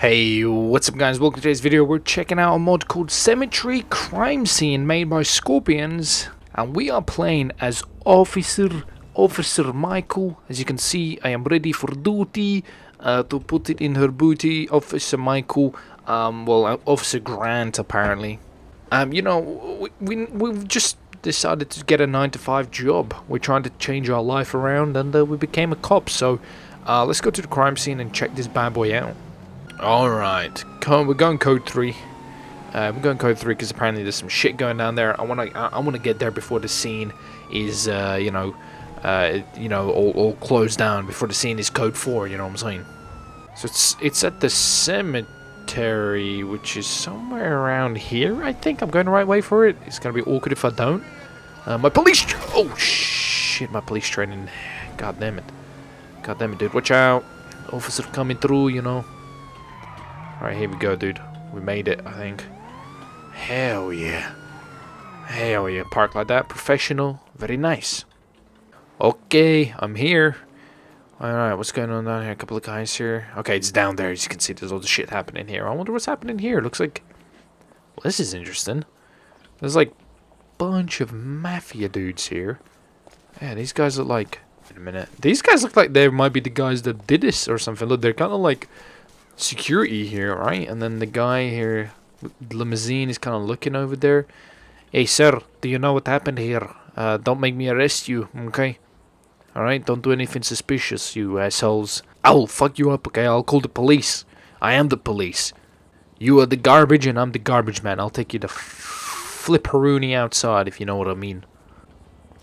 Hey, what's up guys? Welcome to today's video. We're checking out a mod called Cemetery Crime Scene made by Scorpions. And we are playing as Officer Officer Michael. As you can see, I am ready for duty. Uh, to put it in her booty, Officer Michael. Um, well, uh, Officer Grant apparently. Um, you know, we, we, we've just decided to get a 9 to 5 job. We're trying to change our life around and uh, we became a cop. So uh, let's go to the crime scene and check this bad boy out. Alright, we're going code 3. Uh, we're going code 3 because apparently there's some shit going down there. I want to I, I want to get there before the scene is, uh, you know, uh, you know, all, all closed down. Before the scene is code 4, you know what I'm saying? So it's, it's at the cemetery, which is somewhere around here, I think. I'm going the right way for it. It's going to be awkward if I don't. Uh, my police... Oh, shit, my police training. God damn it. God damn it, dude. Watch out. Officer coming through, you know. Alright, here we go, dude. We made it, I think. Hell yeah. Hell yeah. Park like that. Professional. Very nice. Okay, I'm here. Alright, what's going on down here? A couple of guys here. Okay, it's down there. As you can see, there's all the shit happening here. I wonder what's happening here. Looks like... Well, this is interesting. There's like a bunch of mafia dudes here. Yeah, these guys look like... Wait a minute. These guys look like they might be the guys that did this or something. Look, they're kind of like security here, right? And then the guy here, limousine, is kind of looking over there. Hey, sir, do you know what happened here? Uh, don't make me arrest you, okay? Alright, don't do anything suspicious, you assholes. I'll fuck you up, okay? I'll call the police. I am the police. You are the garbage and I'm the garbage man. I'll take you to flip outside, if you know what I mean.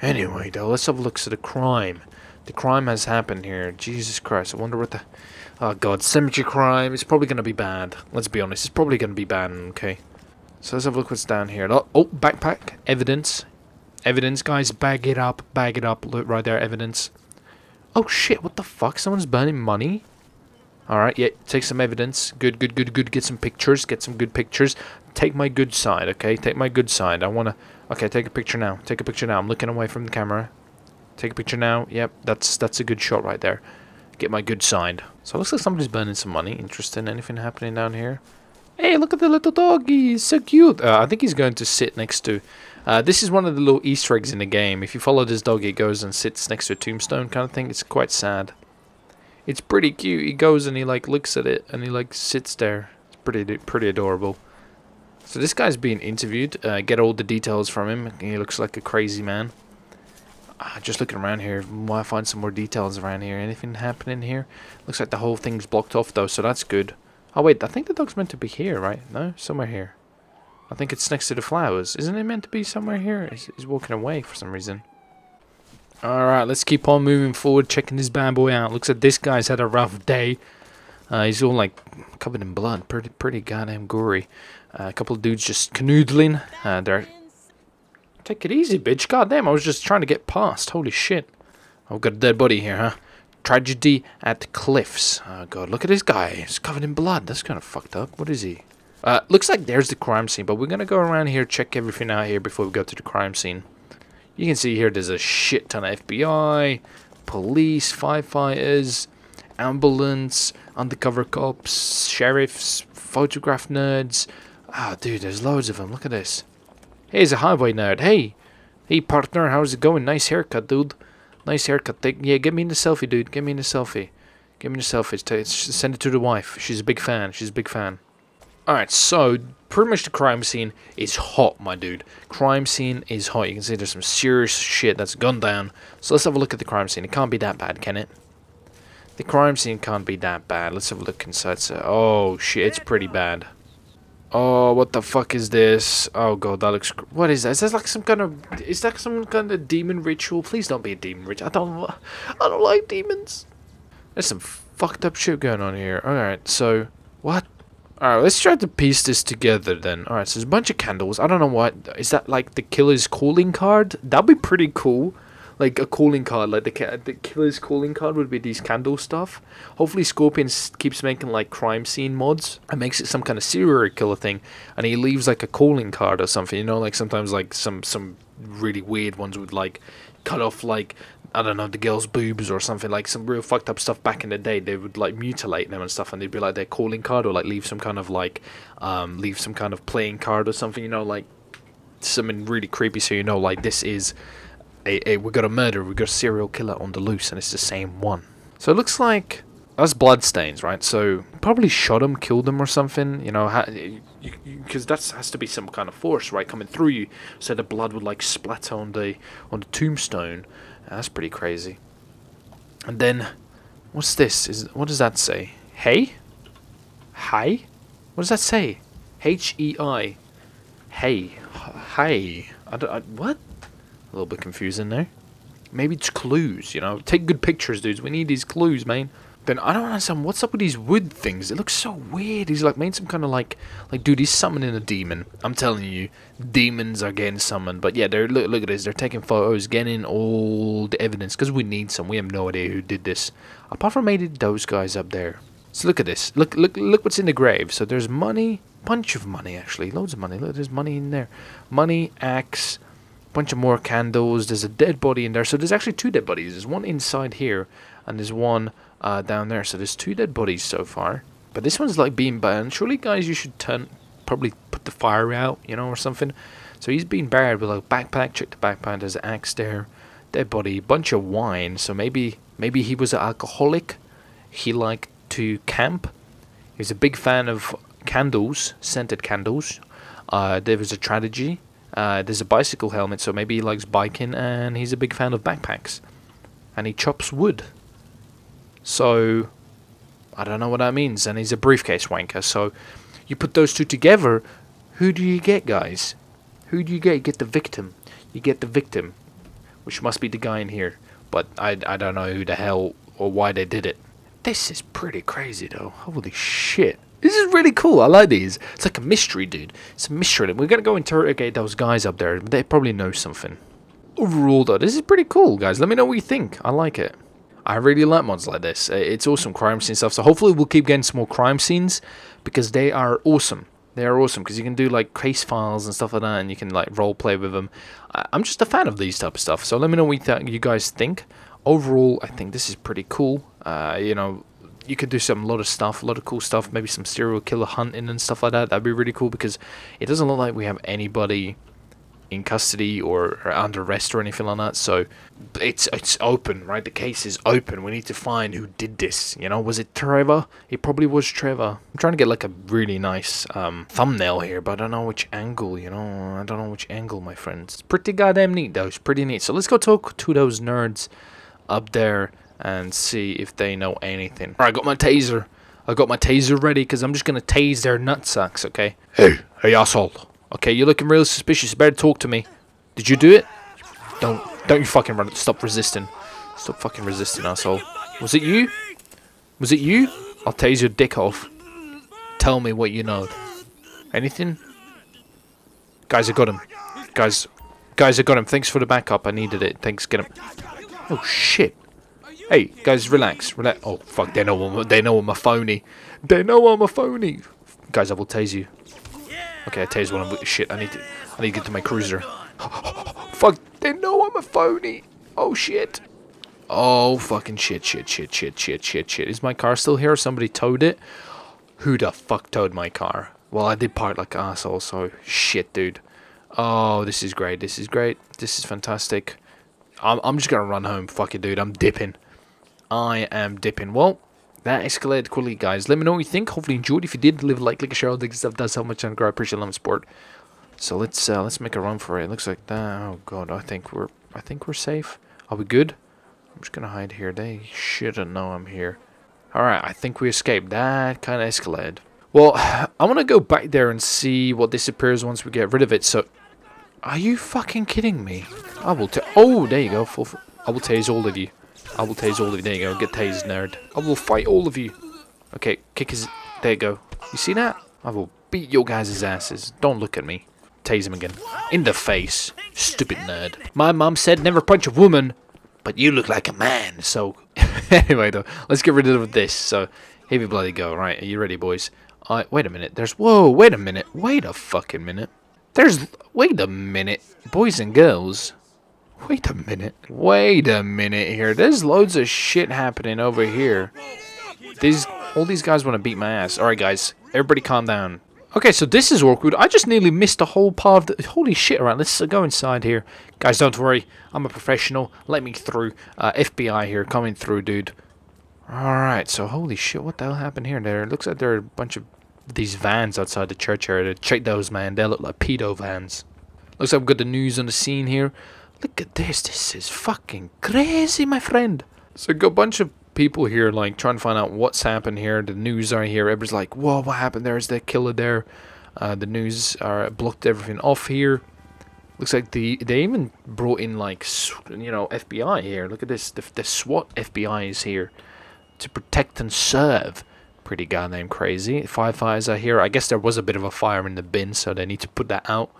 Anyway, though, let's have a look at the crime. The crime has happened here. Jesus Christ, I wonder what the... Oh god, cemetery crime. It's probably going to be bad. Let's be honest. It's probably going to be bad. Okay. So let's have a look what's down here. Oh, oh, backpack. Evidence. Evidence, guys. Bag it up. Bag it up. Look right there. Evidence. Oh shit, what the fuck? Someone's burning money? Alright, yeah, take some evidence. Good, good, good, good. Get some pictures. Get some good pictures. Take my good side, okay? Take my good side. I want to... Okay, take a picture now. Take a picture now. I'm looking away from the camera. Take a picture now. Yep, that's that's a good shot right there get my good side. So it looks like somebody's burning some money. Interesting. Anything happening down here? Hey, look at the little doggy. He's so cute. Uh, I think he's going to sit next to... Uh, this is one of the little Easter eggs in the game. If you follow this dog, it goes and sits next to a tombstone kind of thing. It's quite sad. It's pretty cute. He goes and he like looks at it and he like sits there. It's pretty pretty adorable. So this guy's being interviewed. Uh, get all the details from him. He looks like a crazy man. Uh, just looking around here, might find some more details around here. Anything happening here? Looks like the whole thing's blocked off though, so that's good. Oh wait, I think the dog's meant to be here, right? No, somewhere here. I think it's next to the flowers. Isn't it meant to be somewhere here? He's, he's walking away for some reason. Alright, let's keep on moving forward, checking this bad boy out. Looks like this guy's had a rough day. Uh, he's all like covered in blood, pretty pretty goddamn gory. Uh, a couple of dudes just canoodling. Uh, they're Take it easy, bitch. God damn, I was just trying to get past. Holy shit. I've got a dead body here, huh? Tragedy at Cliffs. Oh, God. Look at this guy. He's covered in blood. That's kind of fucked up. What is he? Uh, looks like there's the crime scene, but we're going to go around here, check everything out here before we go to the crime scene. You can see here there's a shit ton of FBI, police, firefighters, ambulance, undercover cops, sheriffs, photograph nerds. Ah, oh, dude, there's loads of them. Look at this. Hey, he's a highway nerd. Hey. Hey, partner. How's it going? Nice haircut, dude. Nice haircut. Take, yeah, get me in the selfie, dude. Get me in the selfie. Get me in the selfie. Send it to the wife. She's a big fan. She's a big fan. Alright, so pretty much the crime scene is hot, my dude. Crime scene is hot. You can see there's some serious shit that's gone down. So let's have a look at the crime scene. It can't be that bad, can it? The crime scene can't be that bad. Let's have a look inside. So, oh, shit, it's pretty bad. Oh, what the fuck is this? Oh god, that looks. What is that? Is that like some kind of? Is that some kind of demon ritual? Please don't be a demon ritual. I don't. I don't like demons. There's some fucked up shit going on here. All right, so what? All right, let's try to piece this together then. All right, so there's a bunch of candles. I don't know what is that like the killer's calling card. That'd be pretty cool like a calling card, like the the killer's calling card would be these candle stuff. Hopefully, Scorpion keeps making like crime scene mods and makes it some kind of serial killer thing, and he leaves like a calling card or something. You know, like sometimes like some some really weird ones would like cut off like I don't know, the girl's boobs or something like some real fucked up stuff back in the day. They would like mutilate them and stuff, and they'd be like their calling card or like leave some kind of like, um, leave some kind of playing card or something. You know, like something really creepy, so you know, like this is a, a we got a murder, we got a serial killer on the loose, and it's the same one. So it looks like that's blood stains, right? So probably shot him, killed him, or something. You know, because that has to be some kind of force, right, coming through you, so the blood would like splatter on the on the tombstone. That's pretty crazy. And then, what's this? Is what does that say? Hey? Hi? What does that say? H E I. Hey. Hey. I I, what? A little bit confusing there. Maybe it's clues, you know? Take good pictures, dudes. We need these clues, man. Then I don't understand what's up with these wood things. It looks so weird. He's like made some kind of like like dude. He's summoning a demon. I'm telling you, demons are getting summoned. But yeah, they're look look at this. They're taking photos, getting all the evidence because we need some. We have no idea who did this, apart from maybe those guys up there. So look at this. Look look look what's in the grave. So there's money, bunch of money actually, loads of money. Look, there's money in there. Money, axe, bunch of more candles. There's a dead body in there. So there's actually two dead bodies. There's one inside here, and there's one uh, down there. So there's two dead bodies so far. But this one's like being burned. Surely, guys, you should turn, probably put the fire out, you know, or something. So he's being buried with a backpack. Check the backpack. There's an axe there. Dead body. Bunch of wine. So maybe maybe he was an alcoholic. He liked to camp. He was a big fan of candles, scented candles. Uh, there was a tragedy. Uh, there's a bicycle helmet, so maybe he likes biking, and he's a big fan of backpacks. And he chops wood. So, I don't know what that means. And he's a briefcase wanker. So, you put those two together, who do you get, guys? Who do you get? You get the victim. You get the victim, which must be the guy in here. But I, I don't know who the hell or why they did it. This is pretty crazy, though. Holy shit. This is really cool. I like these. It's like a mystery, dude. It's a mystery. We're going to go interrogate those guys up there. They probably know something. Overall, though, this is pretty cool, guys. Let me know what you think. I like it. I really like mods like this. It's awesome crime scene stuff. So hopefully we'll keep getting some more crime scenes because they are awesome. They are awesome because you can do like case files and stuff like that, and you can like role play with them. I'm just a fan of these type of stuff. So let me know what you guys think. Overall, I think this is pretty cool. Uh, you know, you could do some lot of stuff, a lot of cool stuff. Maybe some serial killer hunting and stuff like that. That'd be really cool because it doesn't look like we have anybody in custody or, or, under arrest or anything like that. So it's it's open, right? The case is open. We need to find who did this. You know, was it Trevor? It probably was Trevor. I'm trying to get like a really nice um, thumbnail here, but I don't know which angle. You know, I don't know which angle, my friends. It's pretty goddamn neat though. It's pretty neat. So let's go talk to those nerds up there and see if they know anything. Alright, I got my taser. I got my taser ready because I'm just gonna tase their nutsacks. Okay. Hey, hey, asshole. Okay, you're looking real suspicious. You better talk to me. Did you do it? Don't, don't you fucking run. Stop resisting. Stop fucking resisting, asshole. Was it you? Was it you? I'll tase your dick off. Tell me what you know. Anything? Guys, I got him. Guys, guys, I got him. Thanks for the backup. I needed it. Thanks, get him. Oh, shit. Hey, guys, relax. Relax. Oh, fuck. They know I'm, they know I'm a phony. They know I'm a phony. Guys, I will tase you. Okay, I tase one of them. Shit, I need to, I need to get to my cruiser. Fuck, they know I'm a phony. Oh, shit. Oh, fucking shit, shit, shit, shit, shit, shit, shit. Is my car still here? Somebody towed it? Who the fuck towed my car? Well, I did park like asshole, so shit, dude. Oh, this is great. This is great. This is fantastic. I'm, I'm just gonna run home. Fuck it, dude. I'm dipping. I am dipping. Well, that escalated quickly, guys. Let me know what you think. Hopefully enjoyed. If you did, leave a like, click a share, all that stuff does help much and grow. I appreciate lemon support. So let's uh, let's make a run for it. it. Looks like that. Oh god, I think we're I think we're safe. Are we good? I'm just gonna hide here. They shouldn't know I'm here. Alright, I think we escaped. That kind of escalated. Well, I want to go back there and see what disappears once we get rid of it. So, are you fucking kidding me? I will Oh, there you go. Full, I will tase all of you. I will tase all of you. There you go. Get tased, nerd. I will fight all of you. Okay, kick his... There you go. You see that? I will beat your guys' asses. Don't look at me. Tase him again. In the face. Stupid nerd. My mom said never punch a woman, but you look like a man, so... anyway, though, let's get rid of this. So, here we bloody go. Right, are you ready, boys? Uh, wait a minute. There's... Whoa, wait a minute. Wait a fucking minute. There's... Wait a minute. Boys and girls. Wait a minute. Wait a minute here. There's loads of shit happening over here. These all these guys want to beat my ass. Alright guys, everybody calm down. Okay, so this is awkward. I just nearly missed the whole part of the... Holy shit, alright, let's go inside here. Guys, don't worry. I'm a professional. Let me through. Uh, FBI here, coming through, dude. Alright, so holy shit, what the hell happened here? There it looks like there are a bunch of these vans outside the church area. Check those, man. They look like pedo vans. Looks like we've got the news on the scene here. Look at this. This is fucking crazy, my friend. So got a bunch of people here like trying to find out what's happened here. The news are here. Everybody's like, whoa, what happened there? Is that killer there? Uh, the news are blocked everything off here. Looks like the they even brought in like you know FBI here. Look at this. The, the SWAT FBI is here to protect and serve. Pretty goddamn crazy. Firefighters are here. I guess there was a bit of a fire in the bin, so they need to put that out.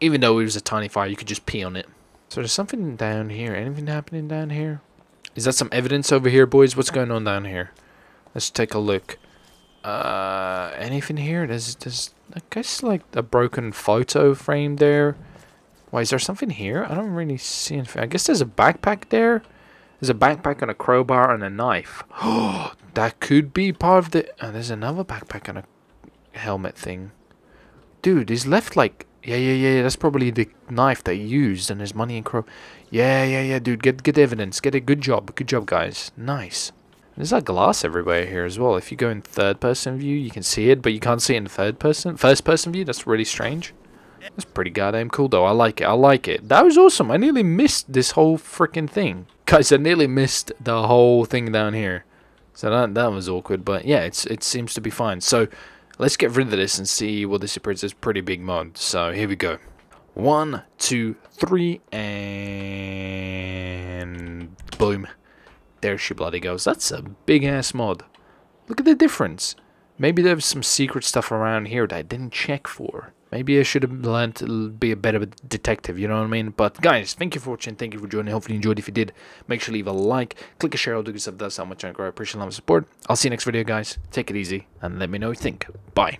Even though it was a tiny fire, you could just pee on it. So there's something down here. Anything happening down here? Is that some evidence over here, boys? What's going on down here? Let's take a look. Uh, anything here? There's, there's, I guess, like a broken photo frame there. Why, is there something here? I don't really see anything. I guess there's a backpack there. There's a backpack and a crowbar and a knife. Oh, that could be part of the... Oh, there's another backpack and a helmet thing. Dude, he's left like... Yeah, yeah, yeah, that's probably the knife they used and there's money and crow... Yeah, yeah, yeah, dude, get, get evidence. Get a good job. Good job, guys. Nice. There's like glass everywhere here as well. If you go in third person view, you can see it, but you can't see it in third person. First person view, that's really strange. That's pretty goddamn cool though. I like it. I like it. That was awesome. I nearly missed this whole freaking thing. Guys, I nearly missed the whole thing down here. So that that was awkward, but yeah, it's it seems to be fine. So let's get rid of this and see what this appears pretty big mod. So here we go. One, two, three, and boom. There she bloody goes. That's a big ass mod. Look at the difference. Maybe there's some secret stuff around here that I didn't check for. Maybe I should have learned to be a better detective, you know what I mean? But guys, thank you for watching, thank you for joining. Hopefully you enjoyed. If you did, make sure to leave a like, click a share, all do stuff. That's how much. I appreciate love and support. I'll see you next video, guys. Take it easy, and let me know what you think. Bye.